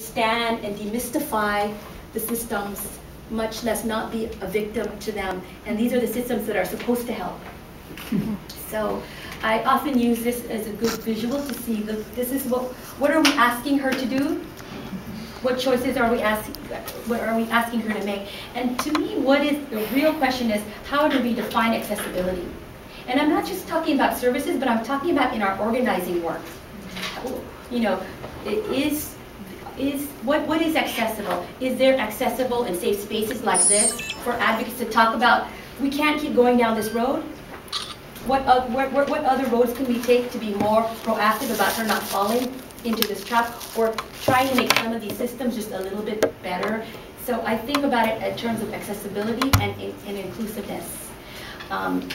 stand and demystify the systems, much less not be a victim to them. And these are the systems that are supposed to help. so I often use this as a good visual to see the, this is what, what are we asking her to do? What choices are we asking, what are we asking her to make? And to me, what is, the real question is, how do we define accessibility? And I'm not just talking about services, but I'm talking about in our organizing work. You know, it is is what, what is accessible? Is there accessible and safe spaces like this for advocates to talk about, we can't keep going down this road? What, uh, what, what other roads can we take to be more proactive about her not falling into this trap or trying to make some of these systems just a little bit better? So I think about it in terms of accessibility and, and inclusiveness. Um,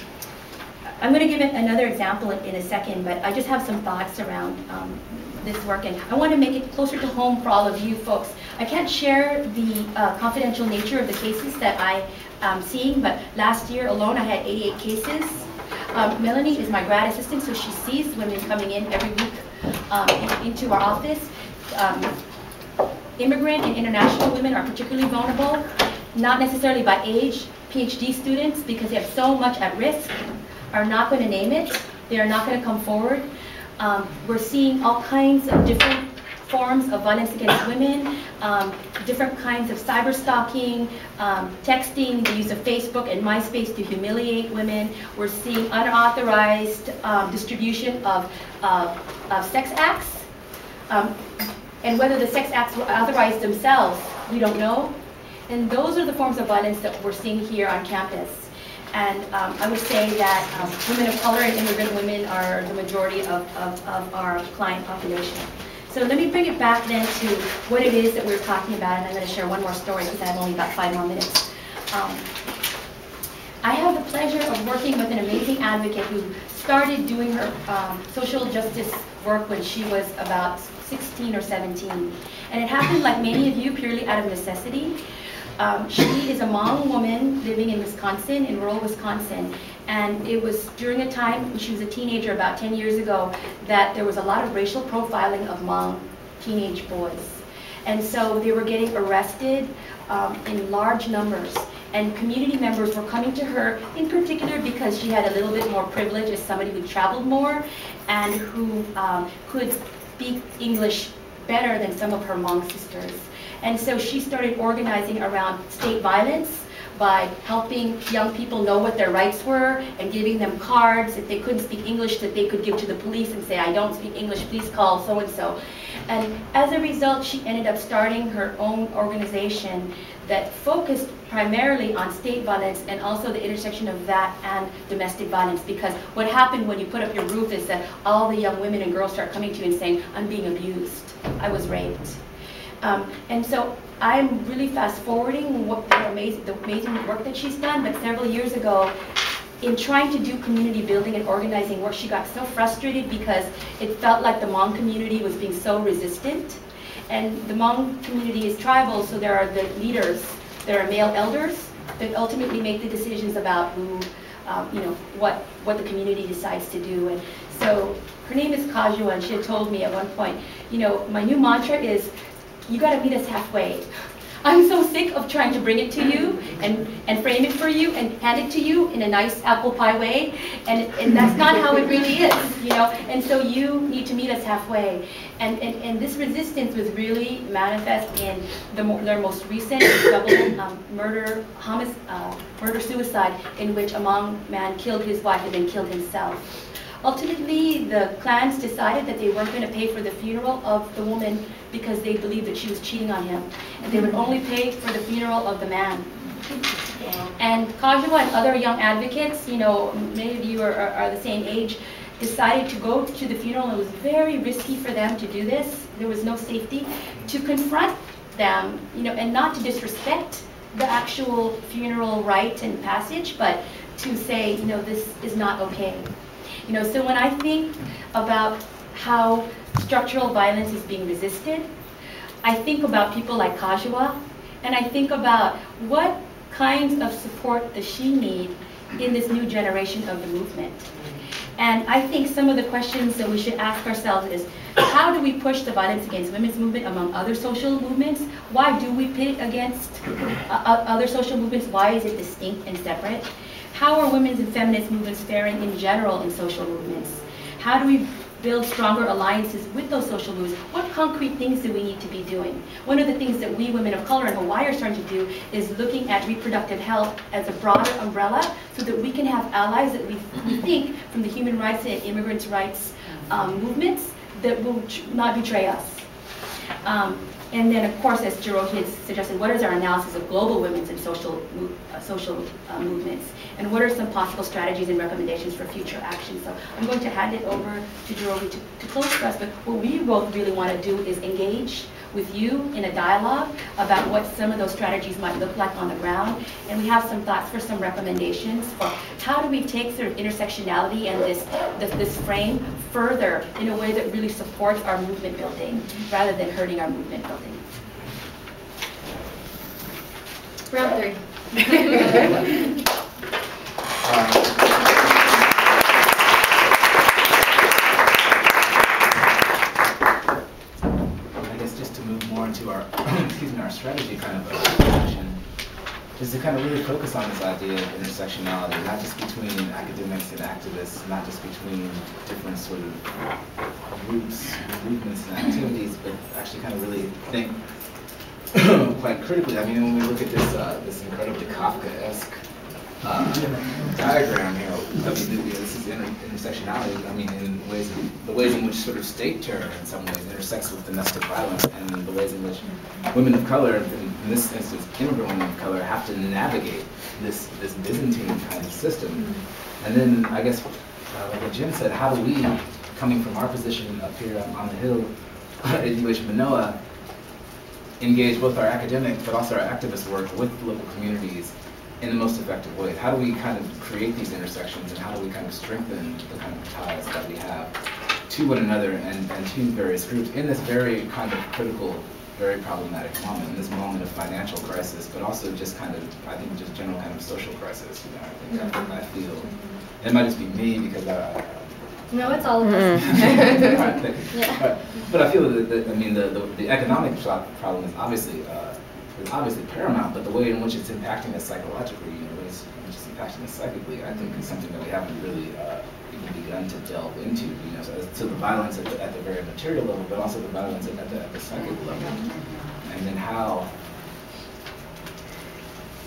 I'm going to give another example in a second, but I just have some thoughts around um, this work, and I want to make it closer to home for all of you folks. I can't share the uh, confidential nature of the cases that I am seeing, but last year alone I had 88 cases. Um, Melanie is my grad assistant, so she sees women coming in every week um, into our office. Um, immigrant and international women are particularly vulnerable, not necessarily by age. PhD students, because they have so much at risk, are not going to name it. They are not going to come forward. Um, we're seeing all kinds of different forms of violence against women, um, different kinds of cyber stalking, um, texting, the use of Facebook and MySpace to humiliate women. We're seeing unauthorized um, distribution of, uh, of sex acts. Um, and whether the sex acts were authorized themselves, we don't know. And those are the forms of violence that we're seeing here on campus. And um, I would say that um, women of color and immigrant women are the majority of, of, of, our client population. So let me bring it back then to what it is that we're talking about, and I'm going to share one more story because I have only about five more minutes. Um, I have the pleasure of working with an amazing advocate who started doing her um, social justice work when she was about 16 or 17. And it happened like many of you purely out of necessity. Um, she is a Hmong woman living in Wisconsin, in rural Wisconsin. And it was during a time when she was a teenager, about 10 years ago, that there was a lot of racial profiling of Hmong teenage boys. And so they were getting arrested um, in large numbers. And community members were coming to her, in particular because she had a little bit more privilege as somebody who traveled more and who um, could speak English better than some of her Hmong sisters. And so she started organizing around state violence by helping young people know what their rights were and giving them cards if they couldn't speak English that they could give to the police and say, I don't speak English, please call so-and-so. And as a result, she ended up starting her own organization that focused primarily on state violence and also the intersection of that and domestic violence because what happened when you put up your roof is that all the young women and girls start coming to you and saying, I'm being abused, I was raped. Um, and so I'm really fast forwarding what the amazing, the amazing work that she's done, but several years ago, in trying to do community building and organizing work, she got so frustrated because it felt like the Hmong community was being so resistant. And the Hmong community is tribal, so there are the leaders, there are male elders that ultimately make the decisions about who, um, you know, what, what the community decides to do. And so her name is Kabzuag, and she had told me at one point, you know, my new mantra is you got to meet us halfway. I'm so sick of trying to bring it to you and, and frame it for you and hand it to you in a nice apple pie way. And, and that's not how it really is, you know. And so you need to meet us halfway. And, and, and this resistance was really manifest in the, their most recent double um, murder, homicide, uh, murder-suicide in which a Hmong man killed his wife and then killed himself. Ultimately, the clans decided that they weren't going to pay for the funeral of the woman because they believed that she was cheating on him. And they would mm-hmm. only pay for the funeral of the man. And Kabzuag and other young advocates, you know, many of you are, are, are the same age, decided to go to the funeral. It was very risky for them to do this. There was no safety. To confront them, you know, and not to disrespect the actual funeral rite and passage, but to say, you know, this is not okay. You know, so when I think about how structural violence is being resisted, I think about people like Kabzuag, and I think about what kinds of support does she need in this new generation of the movement. And I think some of the questions that we should ask ourselves is, how do we push the violence against women's movement among other social movements? Why do we pit against uh, other social movements? Why is it distinct and separate? How are women's and feminist movements faring in general in social movements? How do we build stronger alliances with those social movements? What concrete things do we need to be doing? One of the things that we women of color in Hawaii are starting to do is looking at reproductive health as a broader umbrella so that we can have allies that we, think from the human rights and immigrants' rights um, movements that will not betray us. Um, and then, of course, as Njoroge had suggested, what is our analysis of global women's and social, uh, social uh, movements? And what are some possible strategies and recommendations for future action? So I'm going to hand it over to Njoroge to, to close for us, but what we both really want to do is engage with you in a dialogue about what some of those strategies might look like on the ground. And we have some thoughts for some recommendations for how do we take sort of intersectionality and this, this, this frame further in a way that really supports our movement building rather than hurting our movement building. Round three. our strategy kind of action is to kind of really focus on this idea of intersectionality, not just between academics and activists, not just between different sort of groups, movements, and activities, but actually kind of really think quite critically. I mean, when we look at this uh, this incredibly Kafkaesque uh, diagram here, I mean, this is inter intersectionality. I mean, in ways, the ways in which sort of state terror, in some ways, intersects with domestic violence, and the ways in which women of color, in, this instance, immigrant women of color, have to navigate this this Byzantine kind of system. And then, I guess, uh, like Jim said, how do we, coming from our position up here on, the hill at UH Manoa, engage both our academic but also our activist work with local communities in the most effective way? How do we kind of create these intersections and how do we kind of strengthen the kind of ties that we have to one another and, and to various groups in this very kind of critical, very problematic moment, in this moment of financial crisis, but also just kind of, I think, just general kind of social crisis. You know, I think I, I feel, it might just be me because I, no, it's all of us. yeah. but, but I feel that, that I mean the, the, the economic problem is obviously uh, is obviously paramount, but the way in which it's impacting us psychologically, you know, is which is impacting us psychically, I think is something that we haven't really uh, even begun to delve into, you know, so, the violence at the, at the very material level, but also the violence at the, at the psychic level. And then how,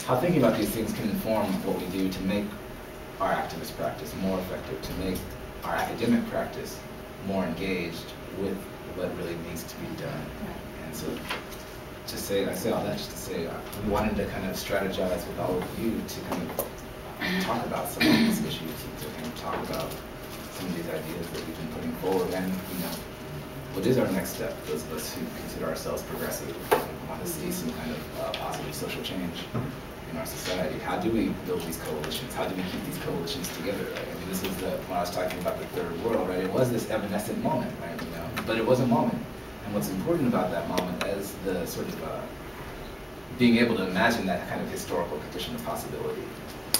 how thinking about these things can inform what we do to make our activist practice more effective, to make our academic practice more engaged with what really needs to be done. And so to say, I say all that just to say, uh, we wanted to kind of strategize with all of you to kind of talk about some of these issues and to kind of talk about some of these ideas that we've been putting forward and, you know, what is our next step, those of us who consider ourselves progressive want to see some kind of uh, positive social change in our society. How do we build these coalitions? How do we keep these coalitions together? Right? I mean, this is the, when I was talking about the third world, right? It was this evanescent moment, right? You know, but it was a moment. And what's important about that moment is the sort of uh, being able to imagine that kind of historical condition of possibility.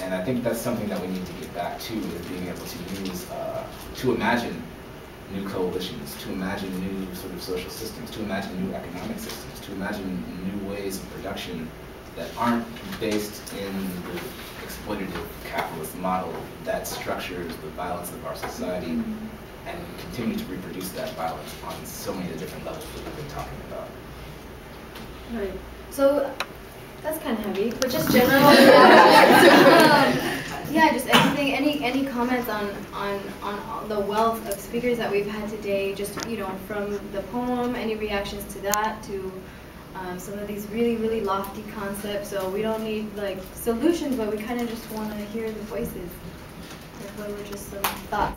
And I think that's something that we need to get back to is being able to use, uh, to imagine new coalitions, to imagine new sort of social systems, to imagine new economic systems, to imagine new ways of production that aren't based in the exploitative capitalist model that structures the violence of our society and continue to reproduce that violence on so many of the different levels that we've been talking about. Right. So that's kind of heavy, but just general. um, yeah, just anything, any any comments on on on the wealth of speakers that we've had today? Just you know, from the poem, any reactions to that, to um, some of these really really lofty concepts. So we don't need like solutions, but we kind of just want to hear the voices. What were just some thoughts?